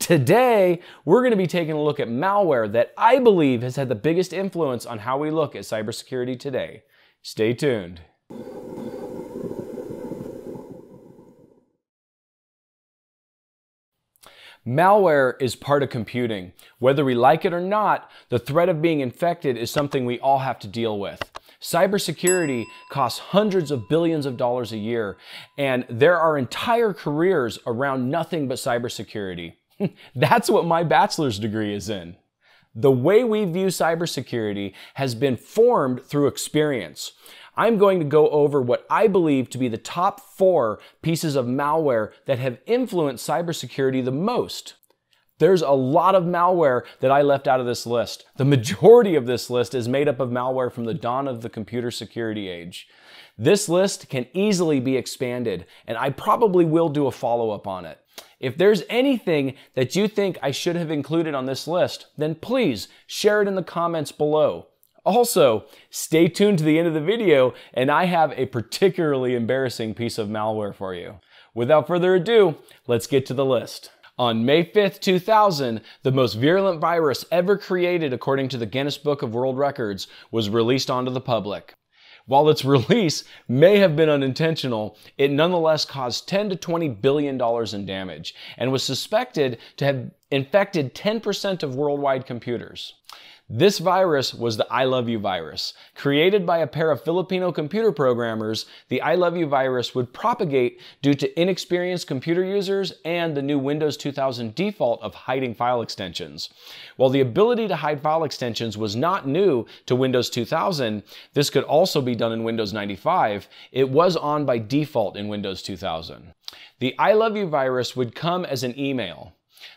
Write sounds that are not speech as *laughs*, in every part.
Today, we're going to be taking a look at malware that I believe has had the biggest influence on how we look at cybersecurity today. Stay tuned. Malware is part of computing. Whether we like it or not, the threat of being infected is something we all have to deal with. Cybersecurity costs hundreds of billions of dollars a year, and there are entire careers around nothing but cybersecurity. *laughs* That's what my bachelor's degree is in. The way we view cybersecurity has been formed through experience. I'm going to go over what I believe to be the top four pieces of malware that have influenced cybersecurity the most. There's a lot of malware that I left out of this list. The majority of this list is made up of malware from the dawn of the computer security age. This list can easily be expanded, and I probably will do a follow up on it. If there's anything that you think I should have included on this list, then please share it in the comments below. Also, stay tuned to the end of the video, and I have a particularly embarrassing piece of malware for you. Without further ado, let's get to the list. On May 5th, 2000, the most virulent virus ever created according to the Guinness Book of World Records was released onto the public. While its *laughs* release may have been unintentional, it nonetheless caused 10 to 20 billion dollars in damage and was suspected to have infected 10% of worldwide computers. This virus was the I Love You virus. Created by a pair of Filipino computer programmers, the I Love You virus would propagate due to inexperienced computer users and the new Windows 2000 default of hiding file extensions. While the ability to hide file extensions was not new to Windows 2000, this could also be done in Windows 95. It was on by default in Windows 2000. The I Love You virus would come as an email.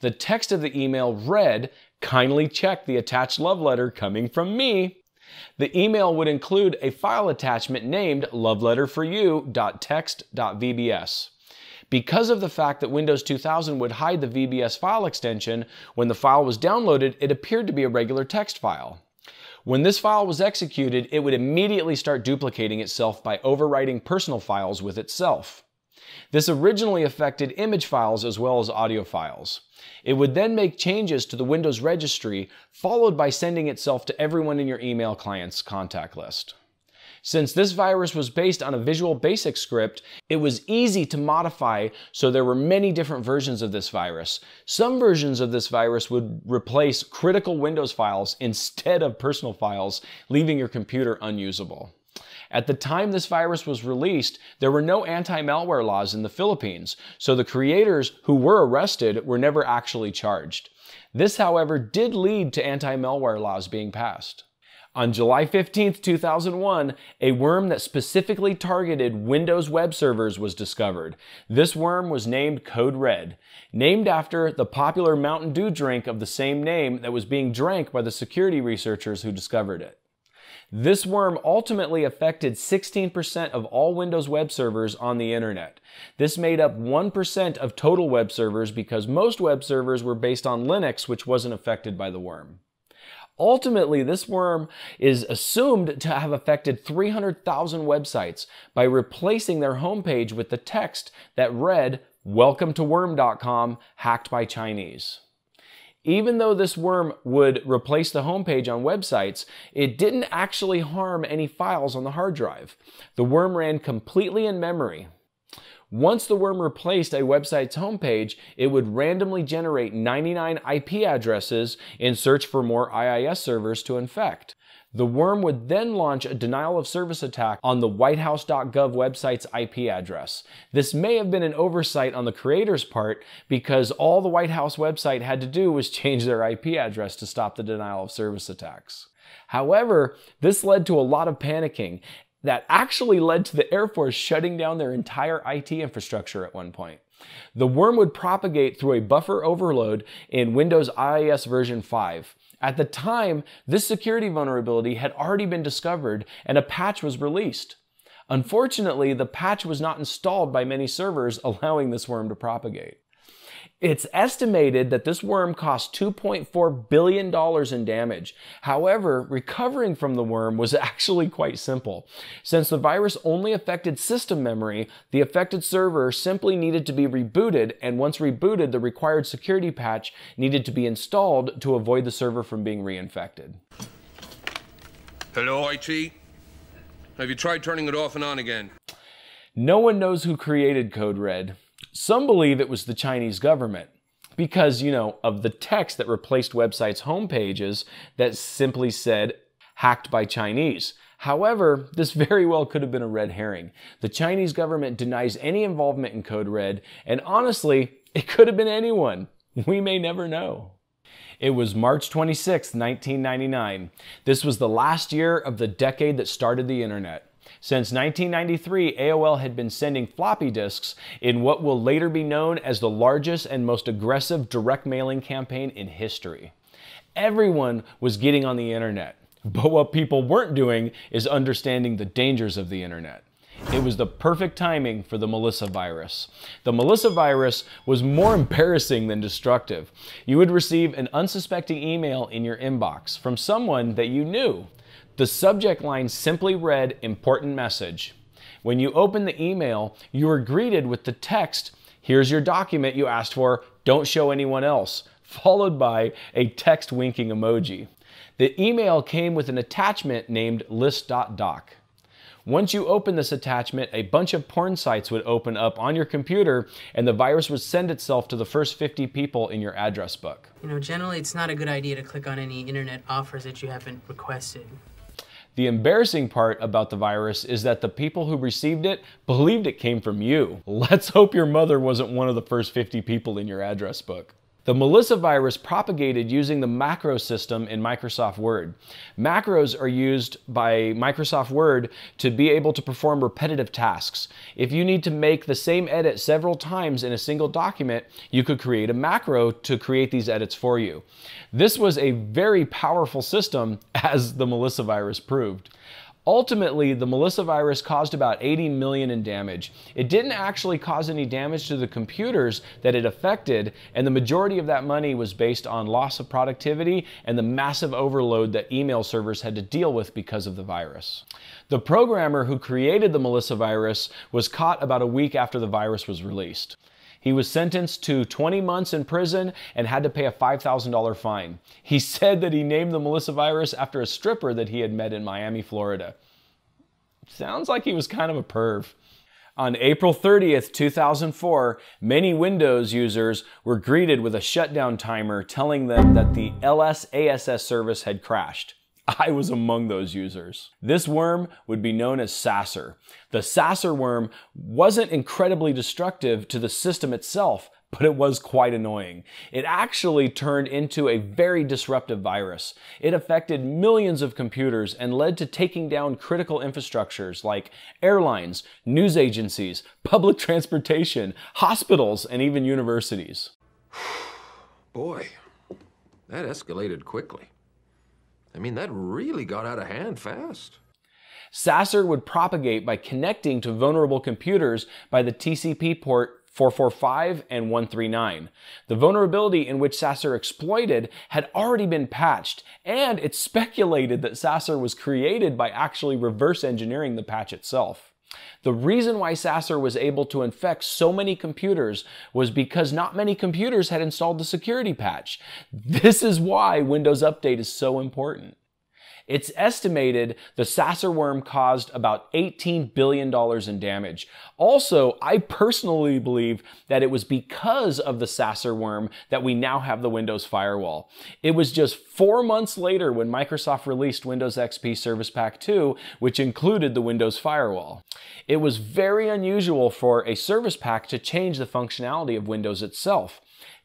The text of the email read, kindly check the attached love letter coming from me. The email would include a file attachment named loveletterforyou.text.vbs. Because of the fact that Windows 2000 would hide the VBS file extension, when the file was downloaded, it appeared to be a regular text file. When this file was executed, it would immediately start duplicating itself by overwriting personal files with itself. This originally affected image files as well as audio files. It would then make changes to the Windows registry, followed by sending itself to everyone in your email client's contact list. Since this virus was based on a Visual Basic script, it was easy to modify, so there were many different versions of this virus. Some versions of this virus would replace critical Windows files *laughs* instead of personal files, leaving your computer unusable. At the time this virus was released, there were no anti-malware laws in the Philippines, so the creators who were arrested were never actually charged. This, however, did lead to anti-malware laws being passed. On July 15, 2001, a worm that specifically targeted Windows web servers was discovered. This worm was named Code Red, named after the popular Mountain Dew drink of the same name that was being drank by the security researchers who discovered it. This worm ultimately affected 16% of all Windows web servers on the internet. This made up 1% of total web servers because most web servers were based on Linux, which wasn't affected by the worm. Ultimately, this worm is assumed to have affected 300,000 websites by replacing their homepage with the text that read, Welcome to worm.com, hacked by Chinese. Even though this worm would replace the homepage on websites, it didn't actually harm any files on the hard drive. The worm ran completely in memory. Once the worm replaced a website's homepage, it would randomly generate 99 IP addresses in search for more IIS servers to infect. The worm would then launch a denial of service attack on the whitehouse.gov website's IP address. This may have been an oversight on the creator's part because all the White House website had to do was change their IP address to stop the denial of service attacks. However, this led to a lot of panicking that actually led to the Air Force shutting down their entire IT infrastructure at one point. The worm would propagate through a buffer overload in Windows IIS version 5. At the time, this security vulnerability had already been discovered and a patch was released. Unfortunately, the patch was not installed by many servers, *laughs* allowing this worm to propagate. It's estimated that this worm cost $2.4 billion in damage. However, recovering from the worm was *laughs* actually quite simple. Since the virus only affected system memory, the affected server simply needed to be rebooted, and once rebooted, the required security patch needed to be installed to avoid the server from being reinfected. Hello, IT? Have you tried turning it off and on again? No one knows who created Code Red. Some believe it was the Chinese government because, you know, of the text that replaced websites' homepages that simply said hacked by Chinese. However, this *laughs* very well could have been a red herring. The Chinese government denies any involvement in Code Red, and honestly, it could have been anyone. We may never know. It was March 26, 1999. This was the last year of the decade that started the internet. Since 1993, AOL had been sending floppy disks in what will later be known as the largest and most aggressive direct mailing campaign in history. Everyone was getting on the internet, but what people weren't doing is understanding the dangers of the internet. It was the perfect timing for the Melissa virus. The Melissa virus was more embarrassing than destructive. You would receive an unsuspecting email in your inbox from someone that you knew. The subject line simply read important message. When you open the email, you are greeted with the text, here's your document you asked for, don't show anyone else, followed by a text winking emoji. The email came with an attachment named list.doc. Once you open this attachment, a bunch of porn sites would open up on your computer and the virus would send itself to the first 50 people in your address book. You know, generally it's not a good idea to click on any internet offers that you haven't requested. The embarrassing part about the virus is that the people who received it believed it came from you. *laughs* Let's hope your mother wasn't one of the first 50 people in your address book. The Melissa virus propagated using the macro system in Microsoft Word. Macros are used by Microsoft Word to be able to perform repetitive tasks. If you need to make the same edit several times in a single document, you could create a macro to create these edits for you. This was a very powerful system, *laughs* as the Melissa virus proved. Ultimately, the Melissa virus caused about 80 million in damage. It didn't actually cause any damage to the computers that it affected, and the majority of that money was based on loss of productivity and the massive overload that email servers had to deal with because of the virus. The programmer who created the Melissa virus was caught about a week after the virus was released. He was sentenced to 20 months in prison and had to pay a $5,000 fine. He *laughs* said that he named the Melissa virus after a stripper that he had met in Miami, Florida. Sounds like he was kind of a perv. On April 30th, 2004, many Windows users were greeted with a shutdown timer telling them that the LSASS service had crashed. *laughs* I was among those users. This worm would be known as Sasser. The Sasser worm wasn't incredibly destructive to the system itself, but it was quite annoying. It actually turned into a very disruptive virus. It affected millions of computers and led to taking down critical infrastructures like airlines, news agencies, public *laughs* transportation, hospitals, and even universities. *sighs* Boy, that escalated quickly. I mean, that really got out of hand fast. Sasser would propagate by connecting to vulnerable computers by the TCP port 445 and 139. The vulnerability in which Sasser exploited had already been patched, and it's speculated that Sasser was created by actually reverse engineering the patch itself. The reason why Sasser was able to infect so many computers was because not many computers had installed the security patch. This is why Windows Update is so important. It's estimated the Sasser worm caused about $18 billion in damage. Also, I personally believe that it was because of the Sasser worm that we now have the Windows firewall. It was just four months later when Microsoft released Windows XP Service Pack 2, which included the Windows firewall. It was very unusual for a service pack to change the functionality of Windows itself.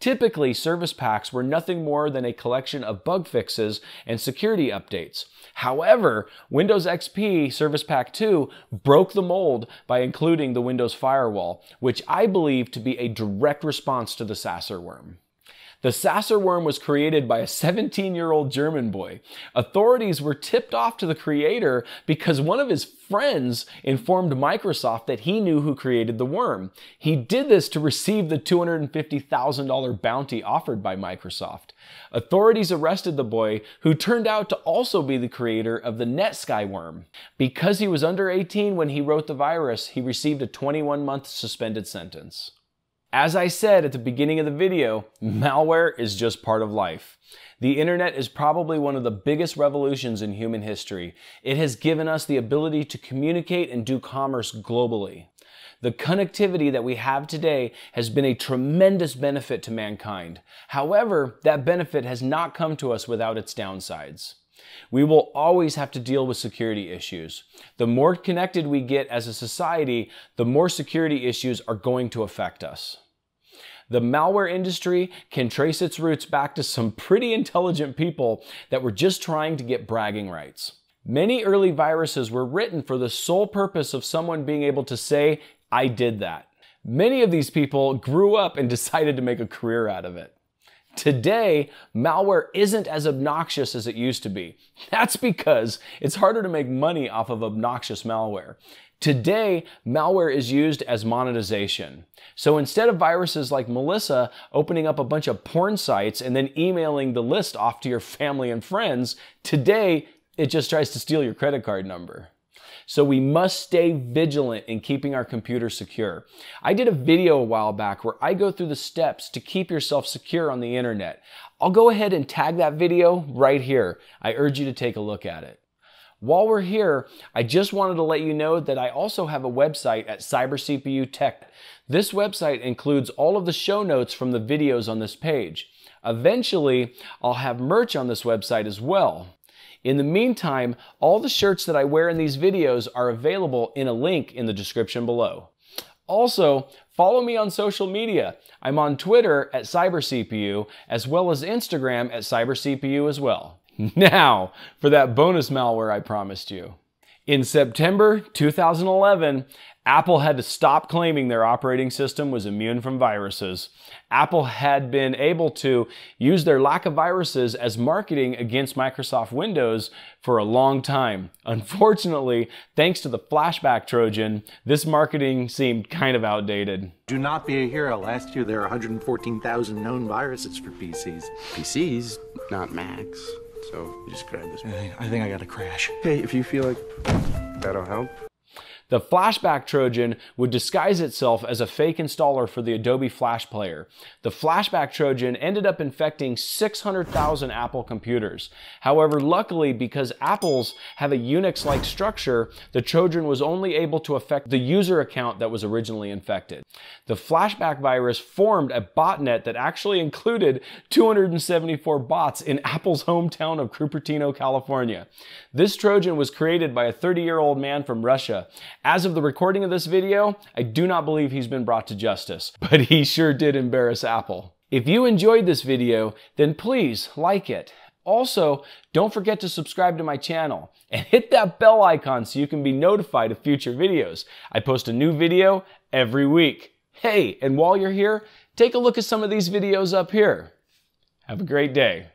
Typically, service packs were nothing more than a collection of bug fixes and security updates. However, Windows XP Service Pack 2 broke the mold by including the Windows Firewall, which I believe to be a direct response to the Sasser worm. The Sasser worm was created by a 17 year old German boy. Authorities were tipped off to the creator because one of his friends informed Microsoft that he knew who created the worm. He did this to receive the $250,000 bounty offered by Microsoft. Authorities arrested the boy, who turned out to also be the creator of the NetSky worm. Because he was under 18 when he wrote the virus, he received a 21 month suspended sentence. As I said at the beginning of the video, malware is just part of life. The internet is probably one of the biggest revolutions in human history. It has given us the ability to communicate and do commerce globally. The connectivity that we have today has been a tremendous benefit to mankind. However, that benefit has not come to us without its downsides. We will always have to deal with security issues. The more connected we get as a society, the more security issues are going to affect us. The malware industry can trace its roots back to some pretty intelligent people that were just trying to get bragging rights. Many early viruses were written for the sole purpose of someone being able to say, I did that. Many of these people grew up and *laughs* decided to make a career out of it. Today, malware isn't as obnoxious as it used to be. That's because it's harder to make money off of obnoxious malware. Today, malware is used as monetization. So instead of viruses like Melissa opening up a bunch of porn sites and then emailing the list off to your family and friends, today it just tries to steal your credit card number. So we must stay vigilant in keeping our computer secure. I did a video a while back where I go through the steps to keep yourself secure on the internet. I'll go ahead and tag that video right here. I urge you to take a look at it. While we're here, I just wanted to let you know that I also have a website at CyberCPU Tech. This website includes all of the show notes from the videos on this page. Eventually, I'll have merch on this website as well. In the meantime, all the shirts that I wear in these videos are available in a link in the description below. Also, follow me on social media. I'm on Twitter at CyberCPU, as well as Instagram at CyberCPU as well. *laughs* Now, for that bonus malware I promised you. In September 2011, Apple had to stop claiming their operating system was immune from viruses. Apple had been able to use their lack of viruses as marketing against Microsoft Windows for a long time. Unfortunately, thanks to the flashback Trojan, this marketing seemed kind of outdated. Do not be a hero. Last year there were 114,000 known viruses for PCs. PCs, not Macs. So you just grab this. I think I got a crash. Hey, if you feel like that'll help. The Flashback Trojan would disguise itself as a fake installer for the Adobe Flash Player. The Flashback Trojan ended up infecting 600,000 Apple computers. However, luckily, because Apple's have a Unix-like structure, the Trojan was only able to affect the user account that was originally infected. The Flashback virus formed a botnet that actually included 274 bots in Apple's hometown of Cupertino, California. This Trojan was created by a 30-year-old man from Russia as of the recording of this video, I do not believe he's been brought to justice, *laughs* but he sure did embarrass Apple. If you enjoyed this video, then please like it. Also, don't forget to subscribe to my channel and hit that bell icon so you can be notified of future videos. I post a new video every week. Hey, and while you're here, take a look at some of these videos up here. Have a great day.